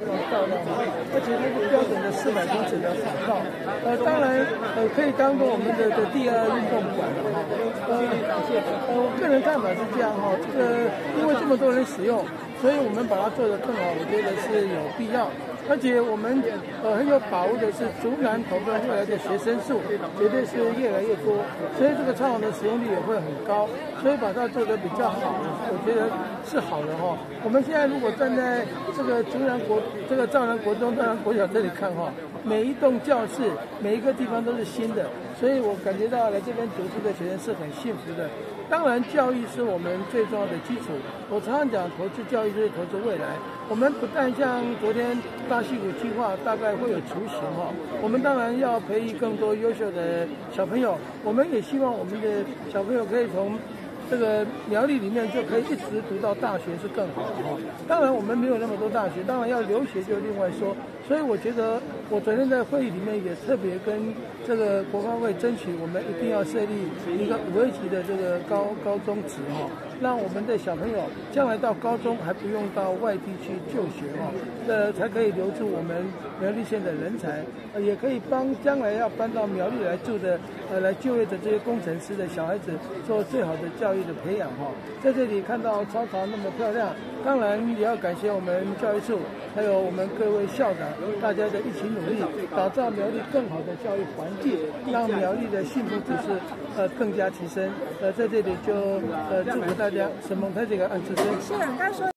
照亮，而且那个标准的四百公尺的跑道，呃，当然呃可以当做我们的的第二运动馆了哈。呃，呃，我个人看法是这样哈，这个因为这么多人使用，所以我们把它做得更好，我觉得是有必要。而且我们呃很有把握的是，竹南投分未来的学生数绝对是越来越多，所以这个操场的使用率也会很高，所以把它做得比较好，我觉得是好的哈。我们现在如果站在这个竹南国这个兆南国中、兆南国小这里看哈，每一栋教室每一个地方都是新的，所以我感觉到来这边读书的学生是很幸福的。当然，教育是我们最重要的基础。我常常讲，投资教育就是投资未来。我们不但像昨天大溪谷计划大概会有雏形哈，我们当然要培育更多优秀的小朋友。我们也希望我们的小朋友可以从这个苗栗里面就可以一直读到大学是更好的哈。当然，我们没有那么多大学，当然要留学就另外说。所以我觉得，我昨天在会议里面也特别跟这个国发会争取，我们一定要设立一个五 A 级的这个高高中职哈，让我们的小朋友将来到高中还不用到外地去就学哈，呃，才可以留住我们苗栗县的人才，也可以帮将来要搬到苗栗来住的呃来就业的这些工程师的小孩子做最好的教育的培养哈。在这里看到操场那么漂亮，当然也要感谢我们教育处，还有我们各位校长。大家的一起努力，打造苗栗更好的教育环境，让苗栗的幸福指数呃更加提升。呃，在这里就呃祝福大大家，什么他这个按自身。是，刚说。